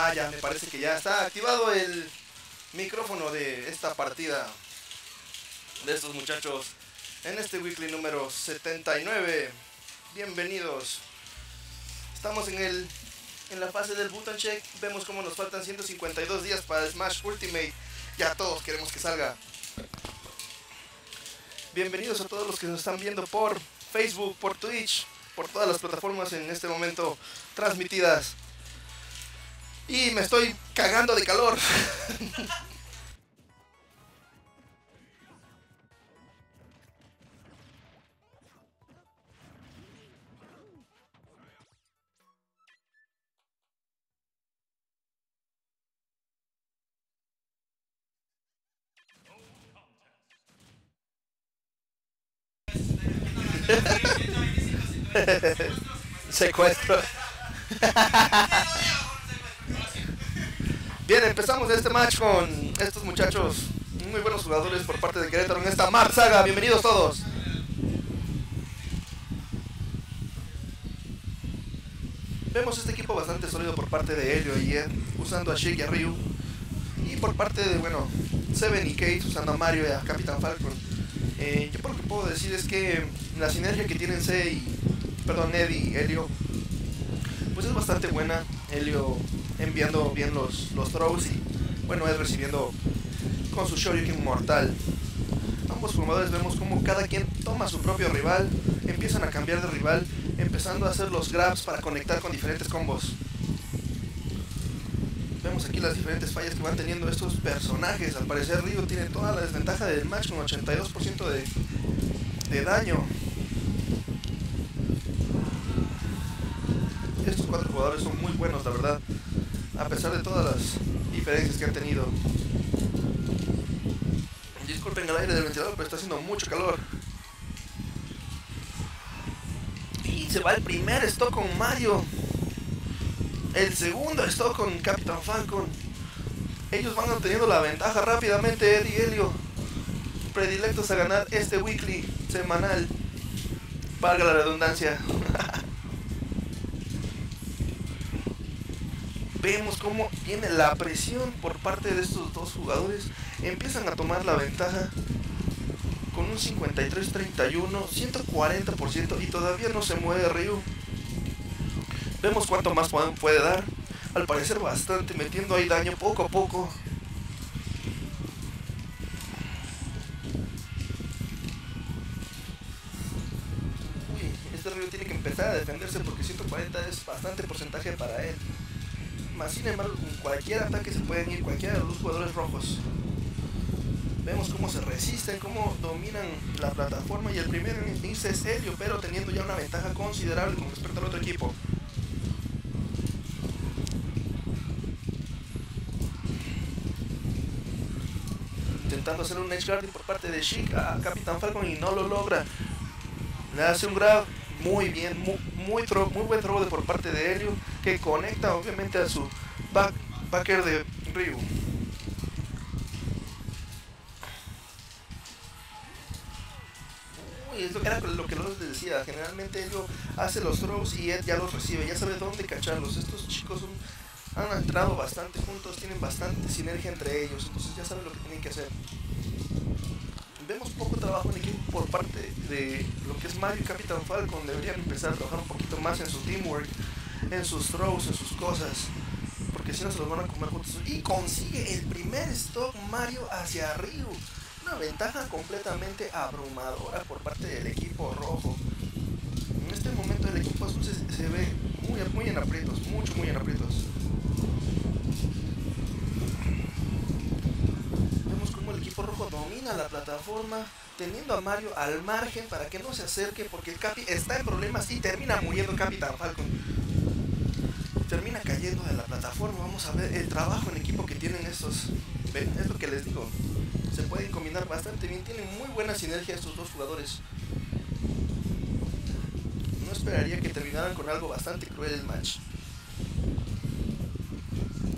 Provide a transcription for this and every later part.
Ah, ya, me parece que ya está activado el micrófono de esta partida de estos muchachos en este weekly número 79. Bienvenidos. Estamos en el en la fase del button check. Vemos cómo nos faltan 152 días para Smash Ultimate. Ya todos queremos que salga. Bienvenidos a todos los que nos están viendo por Facebook, por Twitch, por todas las plataformas en este momento transmitidas. Y me estoy cagando de calor. Secuestro. Bien, empezamos este match con estos muchachos, muy buenos jugadores por parte de Querétaro en esta Mar Saga. Bienvenidos todos. Vemos este equipo bastante sólido por parte de Helio y Ed, usando a Shake y a Ryu. Y por parte de, bueno, Seven y Kate usando a Mario y a Capitán Falcon. Eh, yo por lo que puedo decir es que la sinergia que tienen C y, perdón, Ed y Helio, pues es bastante buena. Helio enviando bien los, los throws y, bueno, Ed recibiendo con su Shoryuken mortal. Ambos jugadores vemos como cada quien toma su propio rival, empiezan a cambiar de rival, empezando a hacer los grabs para conectar con diferentes combos. Vemos aquí las diferentes fallas que van teniendo estos personajes. Al parecer Ryu tiene toda la desventaja del match con 82% de, de daño. Cuatro jugadores son muy buenos, la verdad. A pesar de todas las diferencias que han tenido. Disculpen el aire del ventilador, pero está haciendo mucho calor. Y se va el primer stock con Mario. El segundo stock con Capitán Falcon. Ellos van obteniendo la ventaja rápidamente, Ed y Helio. Predilectos a ganar este weekly semanal. Valga la redundancia. Vemos cómo tiene la presión por parte de estos dos jugadores. Empiezan a tomar la ventaja con un 53-31, 140% y todavía no se mueve Ryu. Vemos cuánto más puede dar. Al parecer bastante, metiendo ahí daño poco a poco. Uy, este Ryu tiene que empezar a defenderse porque 140 es bastante porcentaje para él. Más sin embargo, con cualquier ataque se pueden ir cualquiera de los jugadores rojos. Vemos cómo se resisten, cómo dominan la plataforma y el primero en irse es Helio, pero teniendo ya una ventaja considerable con respecto al otro equipo. intentando hacer un edge guarding por parte de Chic a Capitán Falcon y no lo logra. Le hace un grab muy bien, muy, muy, buen de por parte de Helio que conecta obviamente a su back, backer de Ryu. Uy, es lo que era lo que les decía, generalmente Helio hace los throws y Ed ya los recibe, ya sabe dónde cacharlos. Estos chicos han entrado bastante juntos, tienen bastante sinergia entre ellos, entonces ya saben lo que tienen que hacer. Vemos poco trabajo en equipo por parte de lo que es Mario y Capitán Falcon, deberían empezar a trabajar un poquito más en su teamwork, en sus throws, en sus cosas, porque si no se los van a comer juntos. Y consigue el primer stock Mario hacia Ryu, una ventaja completamente abrumadora por parte del equipo rojo. En este momento el equipo azul se, ve muy, muy en aprietos, mucho, muy en aprietos. rojo domina la plataforma, teniendo a Mario al margen para que no se acerque, porque el Capi está en problemas y termina muriendo Capitán Falcon. Cayendo de la plataforma. Vamos a ver el trabajo en equipo que tienen estos. ¿Ven? Es lo que les digo. Se pueden combinar bastante bien. Tienen muy buena sinergia estos dos jugadores. No esperaría que terminaran con algo bastante cruel el match.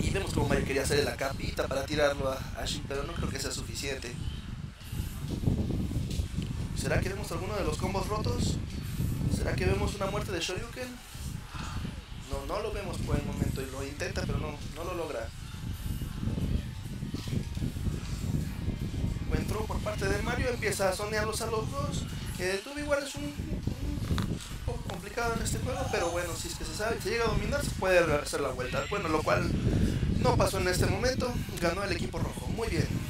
Y vemos como Mario quería hacerle la capita para tirarlo a Ashin, pero no creo que sea suficiente. ¿Será que vemos alguno de los combos rotos? ¿Será que vemos una muerte de Shoryuken? No, no lo vemos por el momento. Y lo intenta, pero no, no lo logra. Entró por parte de Mario, empieza a sonearlos a los dos. El tubo igual es un, un, poco complicado en este juego, pero bueno, si es que se sabe, si llega a dominar, se puede hacer la vuelta. Bueno, lo cual no pasó en este momento. Ganó el equipo rojo. Muy bien.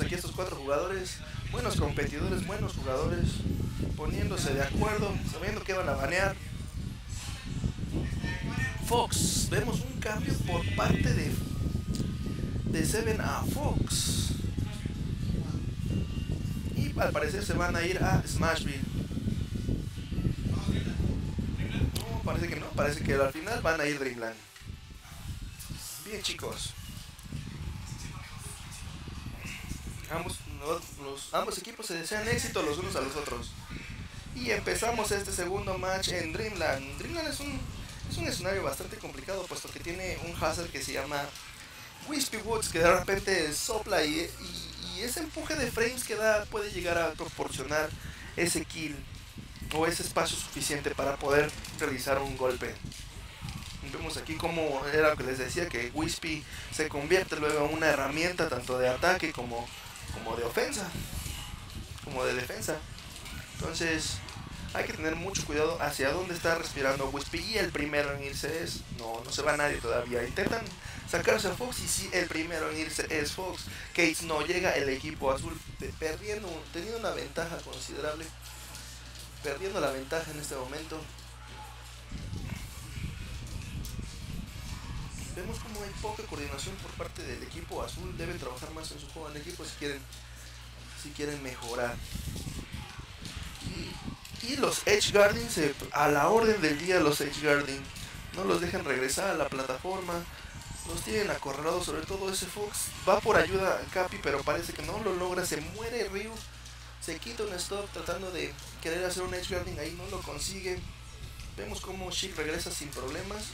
Aquí estos cuatro jugadores, buenos competidores, buenos jugadores, poniéndose de acuerdo, sabiendo que van a banear. Fox, vemos un cambio por parte de, de Seven a Fox. Y al parecer se van a ir a Smashville. No, parece que no, parece que al final van a ir Dreamland. Bien chicos. Ambos, equipos se desean éxito los unos a los otros. Y empezamos este segundo match en Dreamland. Dreamland es un, es un escenario bastante complicado, puesto que tiene un hazard que se llama Wispy Woods, que de repente sopla y, y, ese empuje de frames que da puede llegar a proporcionar ese kill o ese espacio suficiente para poder realizar un golpe. Vemos aquí como era lo que les decía, que Wispy se convierte luego en una herramienta tanto de ataque como como de ofensa, como de defensa. Entonces, hay que tener mucho cuidado hacia dónde está respirando Wispy. Y el primero en irse es. No, no se va nadie todavía. Intentan sacarse a Fox y si el primero en irse es Fox. Cates no llega el equipo azul perdiendo, teniendo una ventaja considerable. Perdiendo la ventaja en este momento. Vemos como hay poca coordinación por parte del equipo azul. Deben trabajar más en su juego en equipo si quieren, si quieren mejorar. Y, los Edge Guarding, a la orden del día los Edge Guarding, no los dejan regresar a la plataforma. Los tienen acorralados, sobre todo ese Fox. Va por ayuda a Capi, pero parece que no lo logra. Se muere Ryu. Se quita un stop tratando de querer hacer un Edge Guarding. Ahí no lo consigue. Vemos como Shield regresa sin problemas.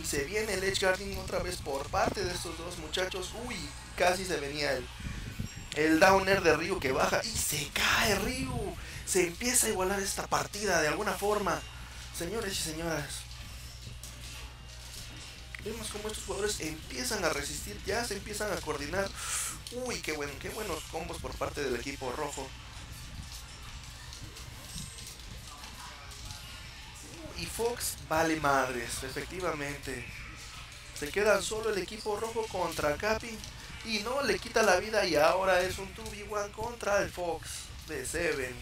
Y se viene el Edge Guarding otra vez por parte de estos dos muchachos. Uy, casi se venía el, el downer de Ryu que baja y se cae Ryu. Se empieza a igualar esta partida de alguna forma. Señores y señoras. Vemos como estos jugadores empiezan a resistir, ya se empiezan a coordinar. Uy, qué, bueno, qué buenos combos por parte del equipo rojo. Fox vale madres, efectivamente. Se queda solo el equipo rojo contra Capi y no le quita la vida y ahora es un 2v1 contra el Fox de Seven.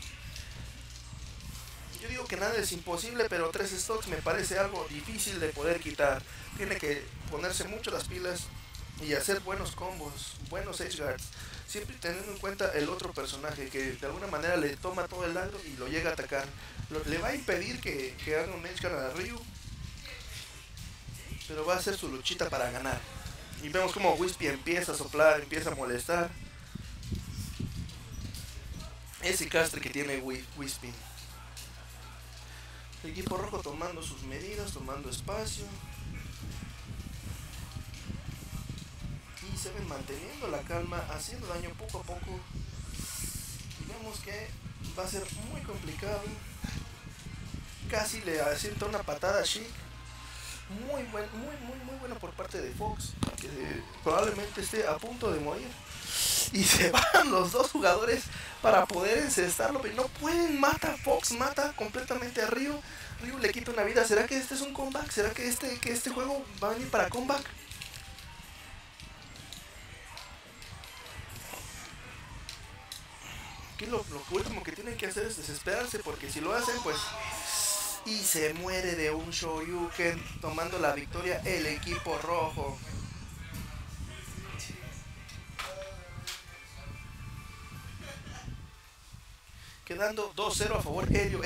Yo digo que nada es imposible, pero tres stocks me parece algo difícil de poder quitar. Tiene que ponerse mucho las pilas y hacer buenos combos, buenos edge guards. Siempre teniendo en cuenta el otro personaje que de alguna manera le toma todo el lado y lo llega a atacar le va a impedir que, haga un edge a Ryu. Pero va a hacer su luchita para ganar. Y vemos como Wispy empieza a soplar, empieza a molestar. Ese castre que tiene Wispy. El equipo rojo tomando sus medidas, tomando espacio. Y se ven manteniendo la calma, haciendo daño poco a poco. Y vemos que va a ser muy complicado casi le asienta una patada a Chic. Muy, buen, muy, muy, muy bueno por parte de Fox, que probablemente esté a punto de morir. Y se van los dos jugadores para poder encestarlo, pero no pueden, mata Fox, mata completamente a Ryu. Ryu le quita una vida. ¿Será que este es un comeback? ¿Será que este, que este juego va a venir para comeback? Que lo, último que tienen que hacer es desesperarse, porque si lo hacen, pues y se muere de un Shoryuken tomando la victoria el equipo rojo. Quedando 2-0 a favor Helio